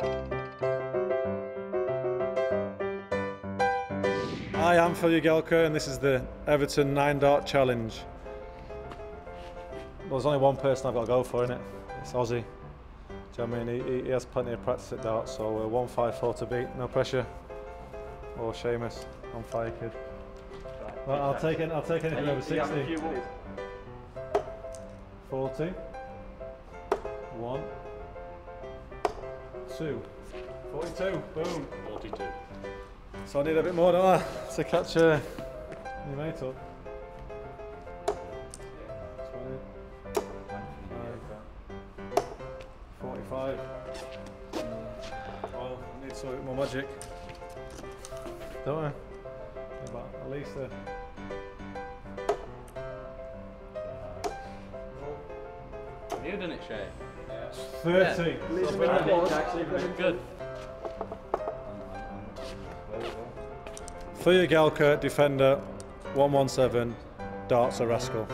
Hi, I'm Phil Jagielka and this is the Everton 9 Dart Challenge. Well, there's only one person I've got to go for, innit? It's Aussie. Do you know I mean? He, he, has plenty of practice at darts, so we're 1 5 4 to beat, no pressure. Or Seamus, on fire, kid. Right, well, I'll take, it, I'll take anything over 60. 40. 1. Two. 42. Boom. 42. So I need a bit more, don't I, to catch uh, my mate up. 20, 45. Well, I need some more magic. Don't I? But at least uh, you done it, Shay? 30. Good. Phil Jagielka, defender, 117, darts a rascal.